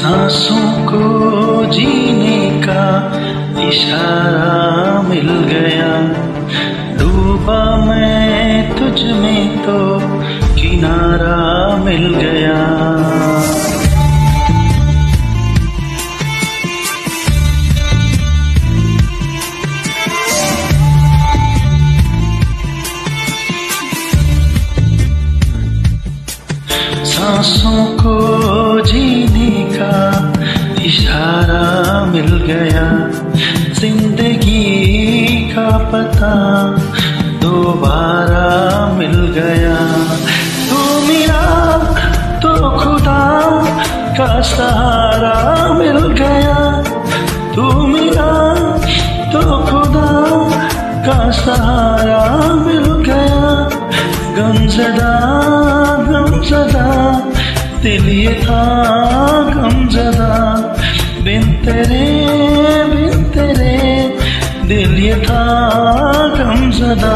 सांसों को जीने का इशारा मिल गया। डूबा मैं तुझ में तो किनारा मिल गया। सांसों को जीने मिल गया। ज़िंदगी का पता दोबारा मिल गया। तू मिला तो खुदा का सहारा मिल गया। तू मिला तो खुदा का सहारा मिल गया। गमजदा गमजदा दिल ये था गमजदा बिन तेरे दिल ये था गमजदा